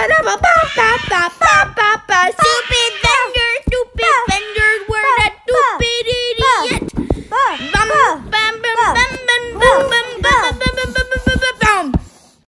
ba da ba ba ba